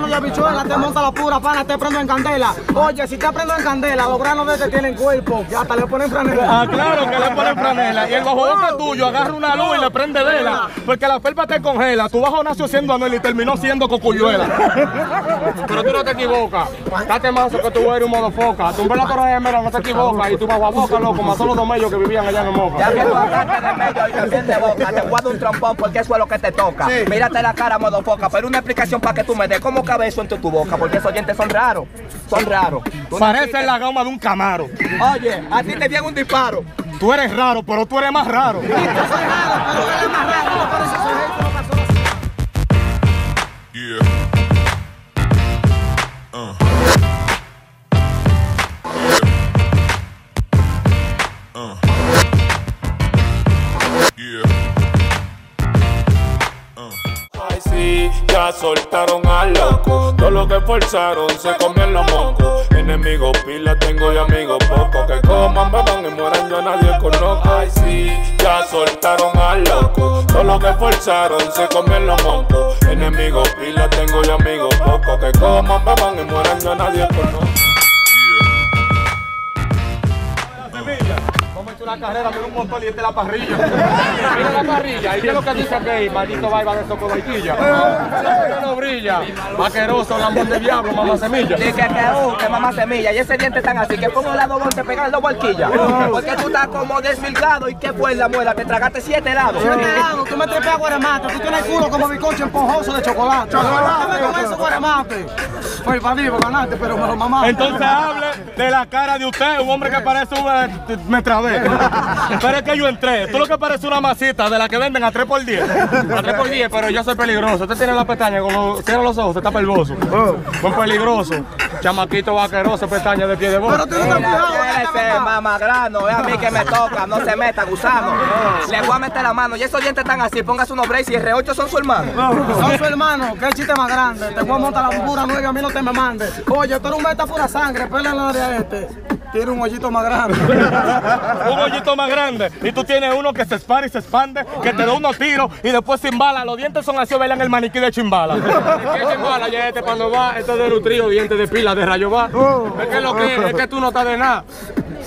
grano de habichuela, te monta la pura pana, te prendo en candela. Oye, si te prendo en candela, los granos de este tienen cuerpo, ya hasta le ponen franela. Ah, claro que le ponen franela. Y el bajo boca tuyo agarra una luz y le prende vela. Porque la felpa te congela. Tu bajo nació siendo Anuel y terminó siendo cocuyuela. Pero tú no te equivocas. Date más que tú eres un modo foca. Tu la torre de mera no te equivocas. Y tu bajo a boca, loco, mató los dos medios que vivían allá en Moca. Ya que tú hablaste de medio y también de boca, te guardo un trompón porque eso es lo que te toca. Mírate la cara, modo foca, pero una explicación para que tú me des cómo cabe eso entre tu boca, porque esos dientes son raros. Son raros. Tú Parece la goma de un camaro. Oye, a ti te dieron un disparo. Tú eres raro, pero tú eres más raro. Yeah. Yeah. Ay, sí, ya soltaron que forzaron se comían los mocos. Enemigos pila tengo y amigos pocos. Que coman, beban y mueran, yo a nadie conozco. Ay, sí, ya soltaron al loco. Todo lo que forzaron se comían los mocos. Enemigos pila tengo y amigos pocos. Que coman, beban y mueran, yo a nadie conozco. Vamos a una carrera, mira un montón y este la parrilla. Mira la parrilla, y qué es lo que dice aquí, maldito barba de socobaitilla. no brilla, vaqueroso, lambón de diablo, mamá semilla. Dice que uh, que mamá semilla, y ese diente tan así, que pongo la dos te pegan dos barquillas. Porque tú estás como desfilgado y que fue la muela, te tragaste siete helados. Siete helados, tú me trepas guaremate, tú tienes el culo como bizcocho esponjoso de chocolate. Chocolate. con eso guaremate. Fue para vivo, ganaste, pero me lo mamaste. Entonces hable de la cara de usted, un hombre que parece un eh, me trabé. Pero es que yo entré. Tú lo que parece una masita de la que venden a 3 por 10. A 3 por 10, pero yo soy peligroso. Usted tiene la pestaña, cuando cierra los ojos, se está pelvoso. Muy peligroso. Chamaquito vaqueroso, pestaña de pie de bola. Pero tú no estás mamagrano, es a mí que me toca, no se meta, gusano. Le voy a meter la mano y esos dientes están así, póngase unos braces y R8 son su hermano. Son su hermano, que el chiste más grande. Te voy a montar la pura nueve, a mí no te me mandes. Oye, tú eres un meta pura sangre, pélale de a este. Tiene un hoyito más grande. un hoyito más grande. Y tú tienes uno que se espara y se expande, que te da unos tiros y después sin bala. Los dientes son así, bailan el maniquí de chimbala. ¿Qué chimbala? Ya este cuando va, esto es de nutrido, dientes de pila, de rayo va. Es que lo que es, es que tú no estás de nada.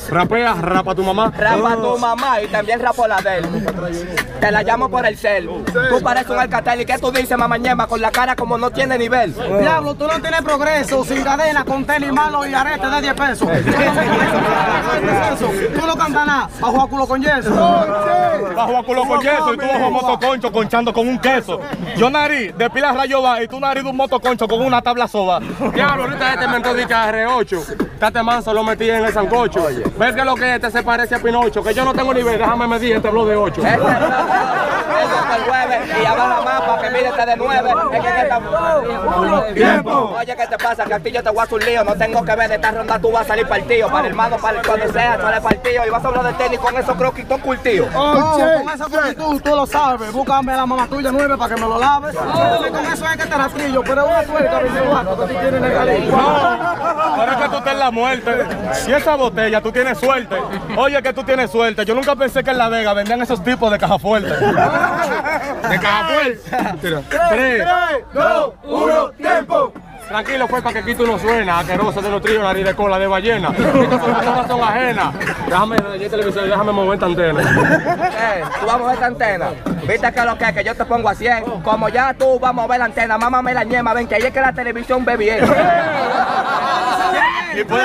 Rapea, rapa tu mamá. Rapa tu mamá y también rapo la de él. Te la llamo por el cel. Tú pareces un alcatel y ¿qué tú dices, mamañema, con la cara como no tiene nivel? Diablo, tú no tienes progreso, sin cadena, con tenis malo y arete de 10 pesos. Tú no cantas nada, bajo a culo con yeso. Bajo a culo con yeso y tú bajo a motoconcho conchando con un queso. Yo nariz de pila rayo va y tú nariz de un motoconcho con una tabla soba. Diablo, ahorita este mentó de R8. Tate manso lo metí en el sancocho. ¿Ves que lo que este se parece a Pinocho? Que yo no tengo nivel, déjame medir este blog de 8. Este es el nueve y abajo más para que mire este de nueve. Es que ¡Tiempo! Oye, ¿qué te pasa? Que a ti yo te voy a hacer un lío. No tengo que ver de esta ronda, tú vas a salir partido. Para el hermano, para el cuando sea, sale partido. Y vas a hablar de tenis con esos croquis todo curtido. No, con esa actitud tú lo sabes. Búscame la mamá tuya nueve para que me lo lave. Entonces, con eso es que te rastrillo, pero una tuerca 24 que tú tienes en el cariño. No, pero es que tú estás en la muerte. Y esa botella, tú tienes suerte. Oye, que tú tienes suerte. Yo nunca pensé que en La Vega vendían esos tipos de caja fuerte. De caja fuerte. Tres, dos, uno, tiempo. Tranquilo, fue para que aquí tú no suena. Aqueroso de nutrido, nariz de cola de ballena. Estas son ajenas. Déjame, yo televisor, déjame mover esta antena. Eh, tú vas a mover esta antena. Viste que lo que es, que yo te pongo a 100. Como ya tú vas a mover la antena, mámame la ñema, ven que ahí es que la televisión ve bien. Y pues,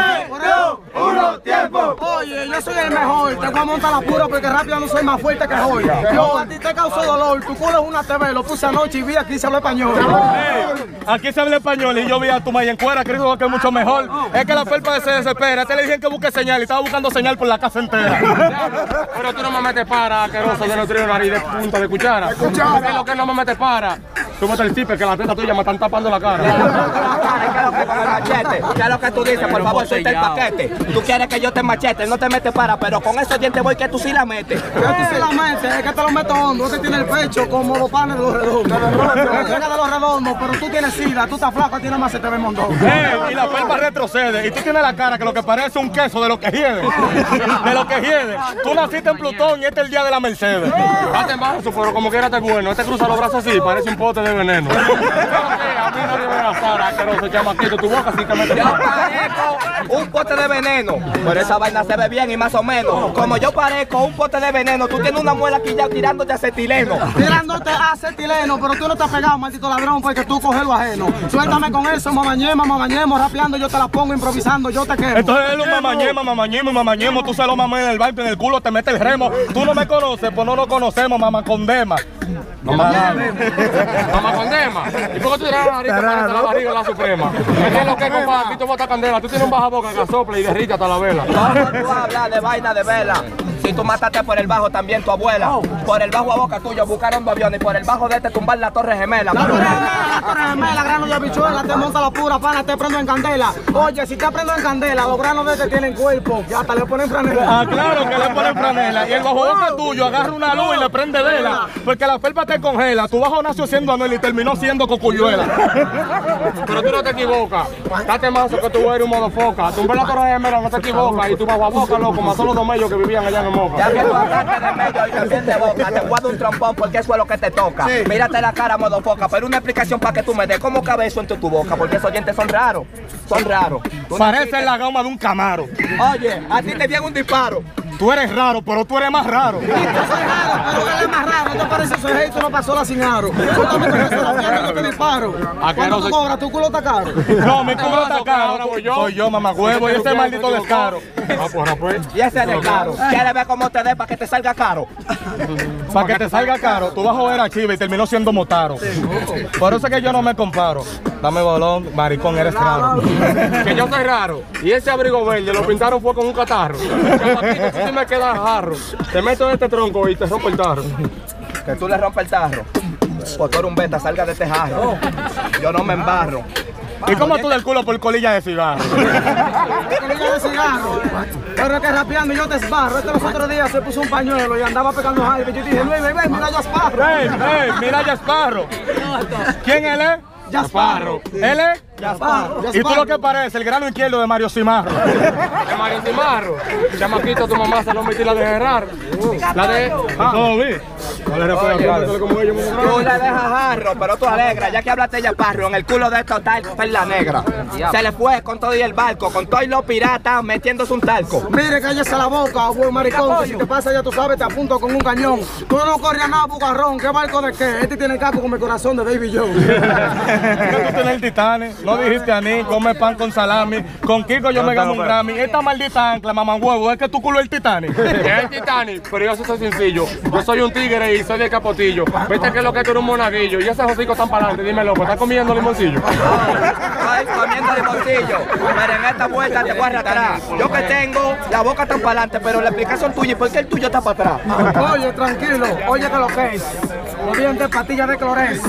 uno, tiempo. Oye, yo soy el mejor. Te voy a montar la pura porque rápido no soy más fuerte que hoy. Yo a ti te causó dolor. Tu culo es una TV. Lo puse anoche y vi aquí se habla español. Hey, aquí se habla español y yo vi a tu maya en cuera, creo que es mucho mejor. Es que la felpa se desespera. Te le dije que busque señal y estaba buscando señal por la casa entera. Pero tú no me metes para, aqueroso de nutrido, nariz de punta de cuchara. ¿Qué es lo que no me metes para? Tú metes el tipe que la teta tuya me están tapando la cara. ¿Qué es lo que con el machete? ¿Qué es lo que tú dices? Por favor, suelta el paquete. Tú quieres que yo te machete, no te metes para, pero con esos dientes voy que tú sí la metes. Que tú sí la metes, es que te lo meto hondo. Este tiene el pecho como los panes de los redondos. Llega de los redondos, pero tú tienes sida, tú estás flaco, a ti nada más se te ve mondón. Eh, y la felpa retrocede. Y tú tienes la cara que lo que parece un queso de lo que hiede. De lo que hiede. Tú naciste en Plutón y este es el día de la Mercedes. Date más, pero como quiera te bueno. Este cruza los brazos así, parece un pote de veneno. A mí nadie me azara, asqueroso, chamaquito. Tu boca sí que me Yo parezco un pote de veneno, pero esa vaina se ve bien y más o menos. Como yo parezco un pote de veneno, tú tienes una muela aquí ya tirándote acetileno. Tirándote acetileno, pero tú no te has pegado, maldito ladrón, porque tú coges lo ajeno. Suéltame con eso, mamañema, mamañemo, rapeando, yo te la pongo, improvisando, yo te quemo. Entonces él es un mamañema, mamañemo, mamañemo. Tú se lo mamé en el barco, en el culo, te mete el remo. Tú no me conoces, pues no nos conocemos, mamá condema. Condema. ¿Y por qué tú tienes la nariz que parece la barriga de la suprema? ¿Qué es lo que, compadre? Aquí te bota candela. Tú tienes un baja boca que sopla y derrite hasta la vela. ¿Cómo tú hablas de vaina de vela? Si tú mataste por el bajo también tu abuela. Por el bajo a boca tuyo buscaron dos aviones y por el bajo de este tumbar la torre gemela. La torre gemela, la torre gemela, grano de habichuela, te monta la pura pana, te prendo en candela. Oye, si te prendo en candela, los granos de este tienen cuerpo, ya hasta le ponen franela. Ah, claro que le ponen franela. Y el bajo boca tuyo agarra una luz y le prende vela. Porque la felpa te congela. Tu bajo nació siendo Anuel y terminó siendo cocuyuela. Pero tú no te equivocas. Date más que tú eres un modofoca. Tumbar la torre gemela no te equivocas. Y tu bajo a boca, loco, mató los dos mellos que vivían allá en el Moca. Ya que tú hablaste de medio y también de boca, te guardo un trompón porque eso es lo que te toca. Mírate la cara, modo foca, pero una explicación para que tú me des cómo cabe eso entre tu boca, porque esos dientes son raros, son raros. Parece la goma de un camaro. Oye, a ti te viene un disparo. Tú eres raro, pero tú eres más raro. Yo soy raro, pero él es más raro, no te parece ese rey, tú no pasó la sin aro. Yo te disparo. ¿Cuánto tú cobras? ¿Tu culo está caro? No, mi culo está caro. Soy yo, mamá huevo, y ese maldito descaro. Y ese de caro. ¿Quieres ver cómo te dé para que te salga caro? Para que te salga caro, tu bajo era chiva y terminó siendo motaro. Por eso es que yo no me comparo. Dame bolón, maricón, eres raro. Que yo soy raro. Y ese abrigo verde lo pintaron fue con un catarro. Sí me quedas jarro. Te meto en este tronco y te rompo el tarro. Que tú le rompes el tarro. Pues tú eres un beta, salga de este jarro. Yo no me embarro. ¿Y cómo tú del culo por colilla de cigarro? Colilla de cigarro. Pero es que rapeando yo te esbarro. Este los otros días se puso un pañuelo y andaba pegando jaime. Yo dije, Luis, ven, ven, mira yo esparro. ¡Ey, ey! Mira a Jasparro. ¿Quién él es? Jasparro. ¿Él es? Jasparro. ¿Y tú lo que parece? El grano izquierdo de Mario Cimarro. ¿De Mario Cimarro? Chamaquito, tu mamá se lo metí la de Gerard. La de... Ah, no lo vi. No le refiero como ellos. Tú le dejas jarro, pero tú alegras. Ya que hablaste ya parro, en el culo de esto está el la negra. Se le fue con todo y el barco, con todo y los piratas metiéndose un talco. Mire, cállese la boca, buen maricón. que si te pasa, ya tú sabes, te apunto con un cañón. Tú no corres a nada, bugarrón. ¿Qué barco de qué? Este tiene capo como el corazón de Baby Joe. ¿Qué tú tienes el Titanic? No dijiste a mí, come pan con salami. Con Kiko yo me gano un Grammy. Esta maldita ancla, mamá huevo, es que tu culo es el Titanic. Es el Titanic, pero yo soy sencillo. Yo soy un tigre y soy de capotillo. Viste que lo que tú eres un monaguillo. Y ese hocico tan para adelante, dime loco, ¿estás comiendo limoncillo? Ay, comiendo limoncillo. Pero en esta vuelta te voy a arrastrar. Yo que tengo la boca tan para adelante, pero la explicación tuya, ¿y por qué el tuyo está para atrás? Oye, tranquilo, oye que lo que es. Los dientes pastillas de clores.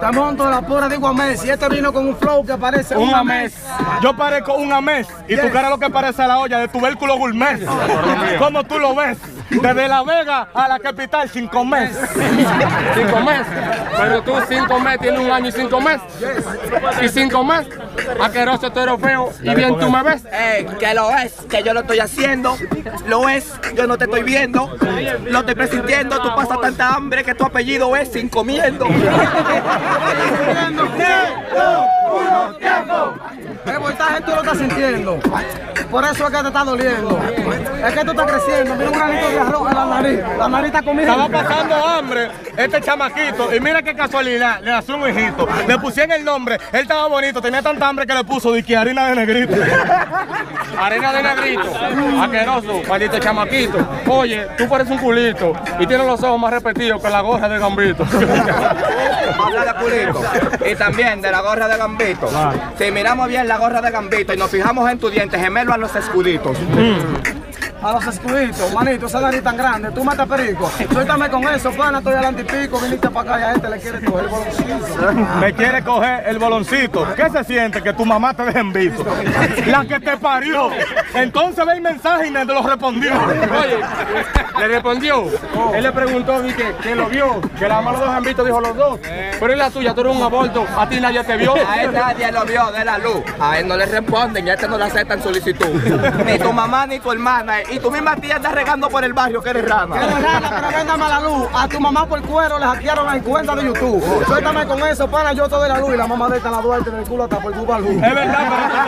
Te monto la pura de Guamés. Y este vino con un flow que parece Un amés. Yo parezco un amés. Y tu cara lo que parece a la olla de tubérculo gourmet. ¿Cómo tú lo ves? Desde La Vega a la capital, cinco meses. Cinco meses. Pero tú cinco meses, tienes un año y cinco meses. Y cinco meses. Aqueroso, tú eres feo. Y bien tú me ves. Ey, que lo es, que yo lo estoy haciendo. Lo es, yo no te estoy viendo. Lo estoy presintiendo. Tú pasas tanta hambre que tu apellido es sin comiendo. El voltaje tú lo estás sintiendo. Por eso es que te está doliendo. Es que tú estás creciendo. Mira un granito de arroz en la nariz. La nariz está comiendo. Estaba pasando hambre este chamaquito y mira qué casualidad, le nació un hijito. Le pusieron el nombre, él estaba bonito, tenía tanta hambre que le puso de que harina de negrito. harina de negrito, asqueroso, maldito chamaquito. Oye, tú pareces un culito y tienes los ojos más repetidos que la gorra de gambito. Habla de culito. Y también de la gorra de gambito. Si miramos bien la gorra de gambito y nos fijamos en tu diente, gemelo a los escuditos. A los escuditos, manito, esa nariz tan grande. Tú matas perico. Suéltame con eso, pana. Estoy adelante y pico. Viniste para acá y a este le quieres coger el boloncito. Me quiere coger el boloncito. ¿Qué se siente que tu mamá te deje en visto? La que te parió. Entonces ve el mensaje y me lo respondió. Oye, le respondió. Él le preguntó, dije, que lo vio, que la mamá los dos han visto, dijo los dos. Pero es la tuya, tú eres un aborto, a ti nadie te vio. A él nadie lo vio de la luz. A él no le responden y a este no le aceptan solicitud. Ni tu mamá ni tu hermana. Y tu misma tía anda regando por el barrio que eres rana. Eres rana, pero véndame a la luz. A tu mamá por cuero le hackearon la cuenta de YouTube. Suéltame con eso, pana, yo te doy la luz y la mamá de esta la duerte en el culo hasta por tu luz. Es verdad,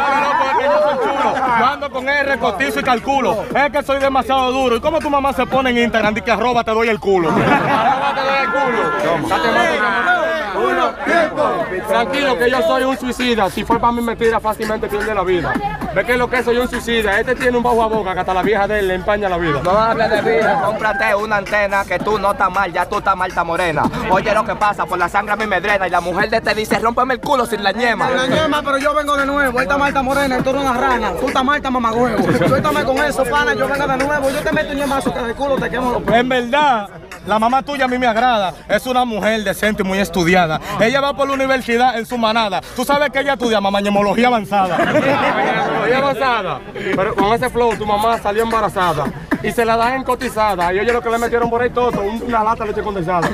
pero yo soy chulo. Yo ando con R, cotizo y calculo. Es que soy demasiado duro. ¿Y cómo tu mamá se pone en Instagram y que arroba te doy el culo? arroba te doy el culo. Uno, tiempo. Tranquilo que yo soy un suicida. Si fue para mí mentira, fácilmente pierde la vida. ¿Ves que lo que soy un suicida? Este tiene un bajo a boca que hasta la vieja de él le empaña la vida. No hables de vida, cómprate una antena que tú no estás mal, ya tú estás mal, está morena. Oye lo que pasa, por la sangre a mí me drena y la mujer de te dice, rómpeme el culo sin la ñema. La ñema, pero yo vengo de nuevo. Esta Marta Morena, tú eres una rana. Tú estás Marta mamagüevo. Suéltame con eso, pana, yo vengo de nuevo. Yo te meto un ñemazo que de culo te quemo los En verdad, la mamá tuya a mí me agrada. Es una mujer decente y muy estudiada. Ella va por la universidad en su manada. Tú sabes que ella estudia mamá avanzada. Avanzada. Pero con ese flow, tu mamá salió embarazada. Y se la dan en cotizada. Y oye lo que le metieron por ahí todo, una lata de leche condensada.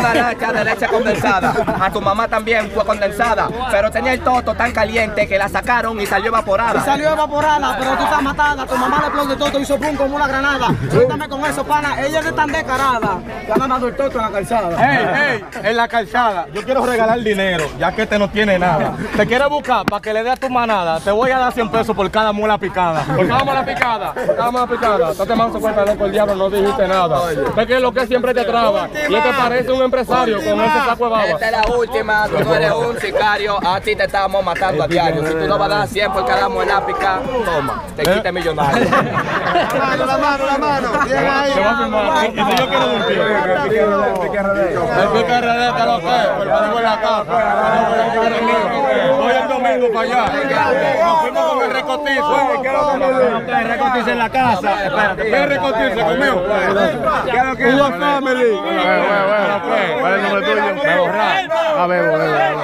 Una lacha de leche condensada. A tu mamá también fue condensada. Pero tenía el toto tan caliente que la sacaron y salió Y evaporada. salió evaporada, pero tú estás matada. Tu mamá le aplaude todo, hizo pum como una granada. Suéltame con eso, pana. Ella es de tan descarada. Que anda dando el toto en la calzada. Ey, ey, en la calzada, yo quiero regalar dinero, ya que este no tiene nada. Te quiero buscar para que le dé a tu manada. Te voy a dar 100 pesos por cada mula picada. Por cada mula picada, por cada mula picada. Date manso cuenta loco el diablo, no dijiste nada. Es que lo que siempre te traba. Y este parece un empresario con ese saco de baba. Esta es la última, tú no eres un sicario, a ti te estamos matando a diario. Si tú no vas a dar 100 por cada muelápica, toma, te quita millonario. La mano, la mano. Te voy a firmar. Y si yo quiero un tío. El pique RD te lo sé, el marido en la casa. Domingo para allá. Nos fuimos con el recotizo. El recotice en la casa. Espérate. ¿Qué recotizo conmigo? Hugo Family. ¿Cuál es el nombre tuyo? Ah, bebo, bebo.